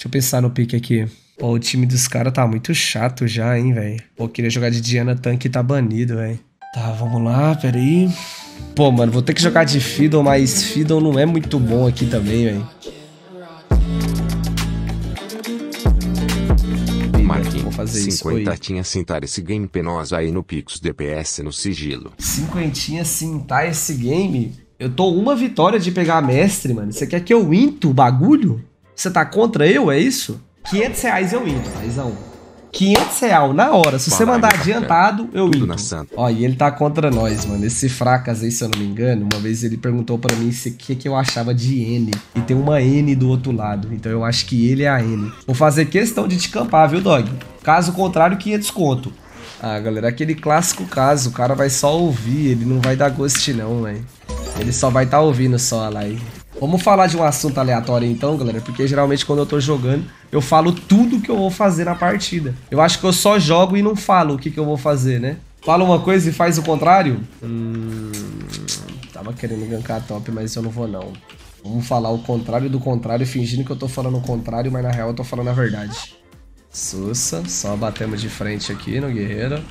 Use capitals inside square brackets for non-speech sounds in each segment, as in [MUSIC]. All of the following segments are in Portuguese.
Deixa eu pensar no pique aqui. Pô, o time dos caras tá muito chato já, hein, velho. Pô, queria jogar de Diana Tanque e tá banido, velho. Tá, vamos lá, peraí. Pô, mano, vou ter que jogar de Fiddle, mas Fiddle não é muito bom aqui também, velho. Marquinhos, Vou fazer isso. Oi. cinquentinha sentar esse game penosa aí no Pix DPS no sigilo. Cinquentinha cintar esse game. Eu tô uma vitória de pegar a mestre, mano. Você quer que eu into o bagulho? Você tá contra eu, é isso? 500 reais eu into, paizão. 500 reais na hora. Se você aí, mandar adiantado, eu Tudo santa. Ó, e ele tá contra nós, mano. Esse fracas aí, se eu não me engano, uma vez ele perguntou pra mim o que, que eu achava de N. E tem uma N do outro lado. Então eu acho que ele é a N. Vou fazer questão de te campar, viu, dog? Caso contrário, 500 conto. Ah, galera, aquele clássico caso. O cara vai só ouvir, ele não vai dar ghost não, velho. Ele só vai tá ouvindo só a live. Vamos falar de um assunto aleatório então, galera, porque geralmente quando eu tô jogando, eu falo tudo que eu vou fazer na partida. Eu acho que eu só jogo e não falo o que, que eu vou fazer, né? Fala uma coisa e faz o contrário? Hum, tava querendo gankar top, mas eu não vou não. Vamos falar o contrário do contrário, fingindo que eu tô falando o contrário, mas na real eu tô falando a verdade. Sussa, só batemos de frente aqui no guerreiro.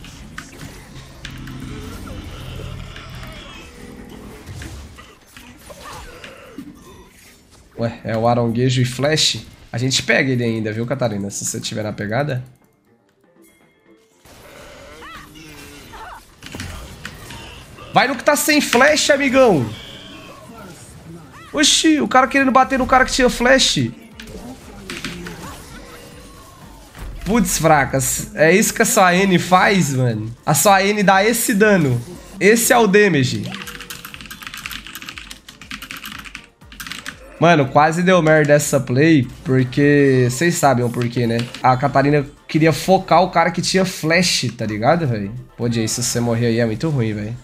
Ué, é o aronguejo e flash? A gente pega ele ainda, viu, Catarina? Se você tiver na pegada. Vai no que tá sem flash, amigão! Oxi, o cara querendo bater no cara que tinha flash. Putz, fracas. É isso que a sua N faz, mano? A sua N dá esse dano. Esse é o damage. Mano, quase deu merda essa play, porque... Vocês sabem o porquê, né? A Catarina queria focar o cara que tinha flash, tá ligado, velho? Pô, Jay, se você morrer aí é muito ruim, velho.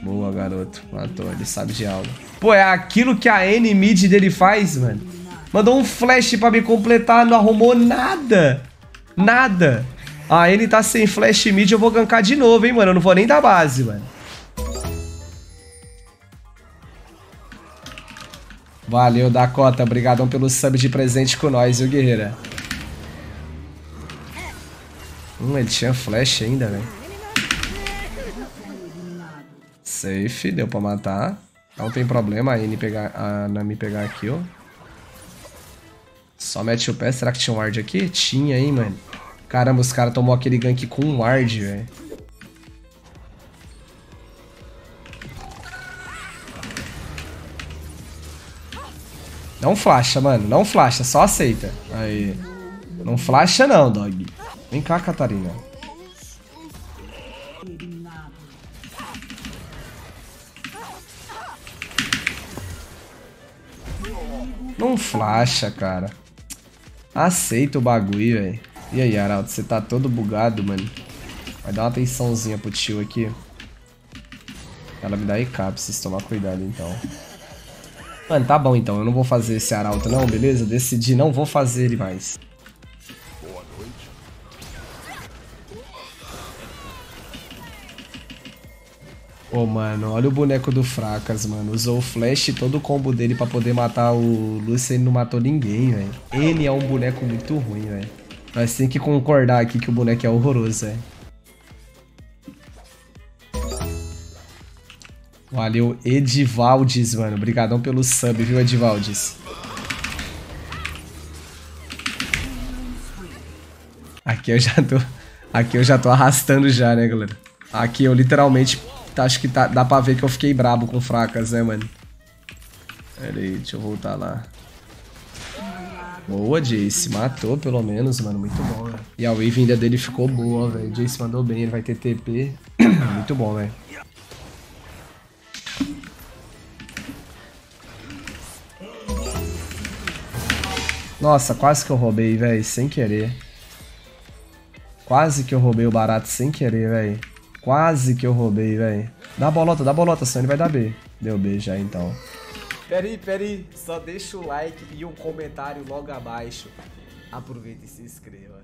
Boa, garoto. Matou, ele sabe de algo. Pô, é aquilo que a N mid dele faz, mano. Mandou um flash pra me completar, não arrumou nada. Nada. A N tá sem flash mid, eu vou gankar de novo, hein, mano. Eu não vou nem dar base, mano. Valeu, Dakota. Obrigadão pelo sub de presente com nós, viu, guerreira? Hum, ele tinha flash ainda, velho. Safe, deu pra matar. Não tem problema a N pegar, a Nami pegar aqui, ó. Só mete o pé. Será que tinha um ward aqui? Tinha, hein, mano. Caramba, os caras tomou aquele gank com um ward, velho. Não flasha, mano. Não flasha, só aceita. Aí. Não flasha não, dog. Vem cá, Catarina. Não flasha, cara. Aceita o bagulho, velho. E aí, Arauto, você tá todo bugado, mano. Vai dar uma atençãozinha pro tio aqui. Ela me dá EK, preciso tomar cuidado, então. Mano, tá bom, então. Eu não vou fazer esse Arauto, não, beleza? Decidi, não vou fazer ele mais. Ô, mano, olha o boneco do Fracas, mano. Usou o flash e todo o combo dele pra poder matar o Lucian e não matou ninguém, velho. Ele é um boneco muito ruim, velho. Nós tem que concordar aqui que o boneco é horroroso, velho. Valeu, Edivaldes, mano. Obrigadão pelo sub, viu, Edivaldes? Aqui eu já tô... Aqui eu já tô arrastando já, né, galera? Aqui eu literalmente... Acho que tá, dá pra ver que eu fiquei brabo com fracas, né, mano? Pera aí, deixa eu voltar lá. Boa, Jace. Matou, pelo menos, mano. Muito bom, velho. E a wave ainda dele ficou boa, velho. Jace mandou bem. Ele vai ter TP. [CLEARS THROAT] Muito bom, velho. Nossa, quase que eu roubei, velho. Sem querer. Quase que eu roubei o barato sem querer, velho. Quase que eu roubei, velho. Dá bolota, dá bolota, senão ele vai dar B. Deu B já, então. Peraí, peraí. Só deixa o like e um comentário logo abaixo. Aproveita e se inscreva.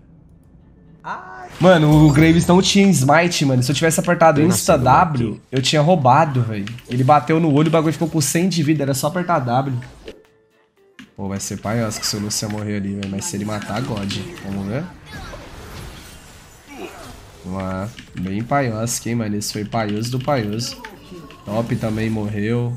Mano, o Graves não tinha smite, mano. Se eu tivesse apertado Tem Insta W, eu tinha roubado, velho. Ele bateu no olho, o bagulho ficou com 100 de vida. Era só apertar W. Pô, vai ser paiosca se o Lúcia morrer ali, velho. Mas se ele matar, God. Vamos ver. Vamos lá. Bem paiosca, hein, mano. Esse foi paioso do paioso. Top também morreu.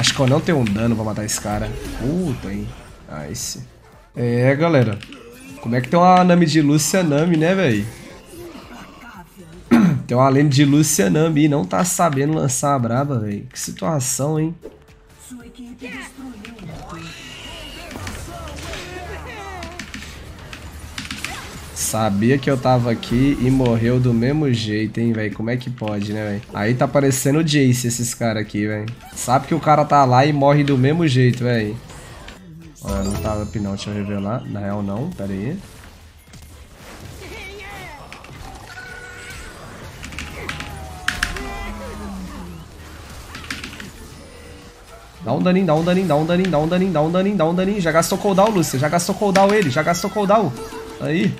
Acho que eu não tenho um dano pra matar esse cara. Puta, hein. Nice. É, galera. Como é que tem uma Nami de Lucianami, né, velho? [CLEARS THROAT] Tem uma lenda de Lucianami e não tá sabendo lançar a braba, velho. Que situação, hein? Sua equipe destruiu Sabia que eu tava aqui e morreu do mesmo jeito, hein, velho? Como é que pode, né, velho? Aí tá parecendo o Jace esses caras aqui, velho. Sabe que o cara tá lá e morre do mesmo jeito, velho. Olha, não tava up não, deixa eu revelar. Na real não, pera aí. Dá um daninho, dá um daninho, dá um daninho, dá um daninho, dá um daninho, dá um daninho. Já gastou cooldown, Lúcia. Já gastou cooldown ele, já gastou cooldown. Aí.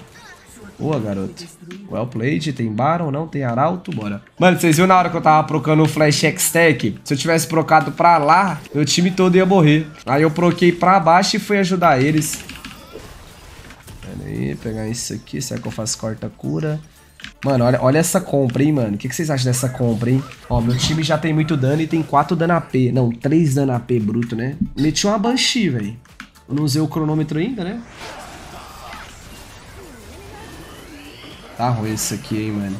Boa, garoto. Well played. Tem Baron, não? Tem Arauto? Bora. Mano, vocês viram na hora que eu tava procando o Flash X-Tech? Se eu tivesse procado pra lá, meu time todo ia morrer. Aí eu proquei pra baixo e fui ajudar eles. Pera aí, pegar isso aqui. Será que eu faço corta-cura? Mano, olha, olha essa compra, hein, mano. O que, que, vocês acham dessa compra, hein? Ó, meu time já tem muito dano e tem 4 dano AP. Não, 3 dano AP bruto, né? Meti uma Banshee, velho. não usei o cronômetro ainda, né? Tá ruim isso aqui, hein, mano.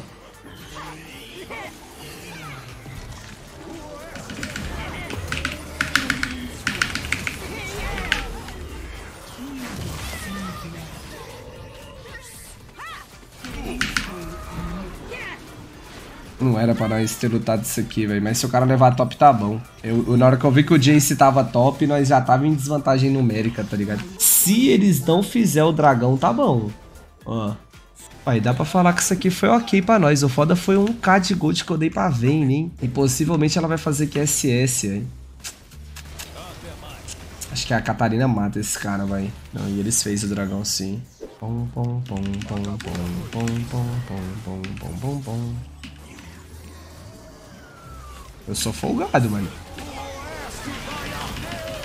Não era pra nós ter lutado isso aqui, velho. Mas se o cara levar top, tá bom. Eu, na hora que eu vi que o Jace tava top, nós já tava em desvantagem numérica, tá ligado? Se eles não fizer o dragão, tá bom. Ó. Aí dá pra falar que isso aqui foi ok pra nós. O foda foi um K de gold que eu dei pra Vayne, hein? E possivelmente ela vai fazer QSS, hein? Acho que a Catarina mata esse cara, vai. Não, e eles fez o dragão sim. Pom, pom, pom, pom, pom, pom, pom, pom, pom, pom, pom. Eu sou folgado, mano.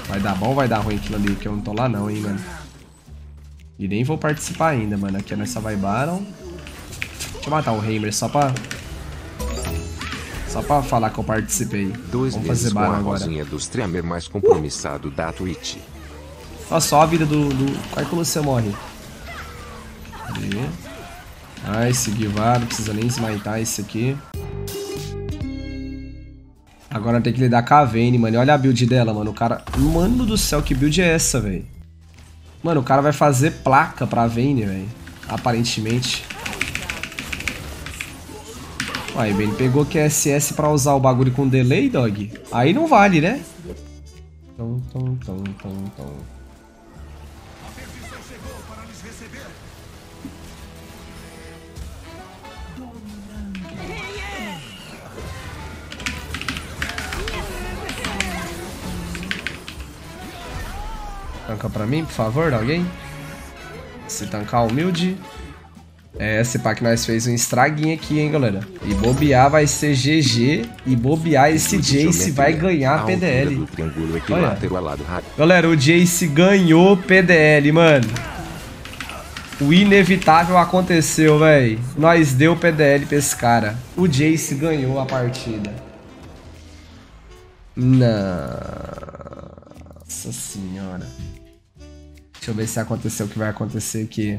Vai dar bom ou vai dar ruim aquilo ali? Porque eu não tô lá não, hein, mano. E nem vou participar ainda, mano. Aqui nessa vai Baron. Deixa eu matar o Heimer só pra... Só pra falar que eu participei. Dois Vamos fazer Baron agora. do streamer mais compromissado uh! da Twitch. Olha só a vida do... do... Qual é que você morre? Ali. Ai, esse Guivar, não precisa nem smitar esse aqui. Agora tem que lidar com a Vayne, mano. E olha a build dela, mano. O cara... Mano do céu, que build é essa, velho? Mano, o cara vai fazer placa pra Vayne, velho. Aparentemente. Aí, Vayne pegou QSS pra usar o bagulho com delay, dog. Aí não vale, né? Tom, tom, tom, tom, tom. Tanca pra mim, por favor, alguém? Se tancar humilde. É, esse pack nós fez um estraguinho aqui, hein, galera. E bobear vai ser GG. E bobear esse Jace vai ganhar PDL. Olha. Galera, o Jace ganhou PDL, mano. O inevitável aconteceu, velho. Nós deu PDL pra esse cara. O Jace ganhou a partida. Nossa senhora. Deixa eu ver se aconteceu o que vai acontecer aqui.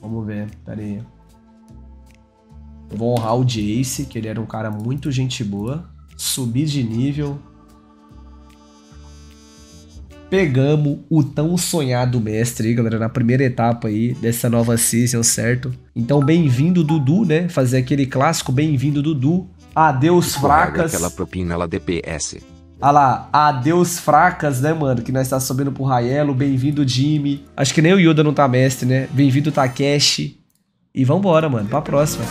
Vamos ver, pera aí. Eu vou honrar o Jace, que ele era um cara muito gente boa. Subir de nível. Pegamos o tão sonhado mestre aí, galera, na primeira etapa aí dessa nova season, certo? Então, bem-vindo, Dudu, né? Fazer aquele clássico, bem-vindo, Dudu. Adeus, fracas. Aquela propina lá DPS. Olha lá, adeus fracas, né, mano? Que nós tá subindo pro Raelo. Bem-vindo, Jimmy. Acho que nem o Yoda não tá mestre, né? Bem-vindo, Takeshi. E vambora, mano. Pra próxima.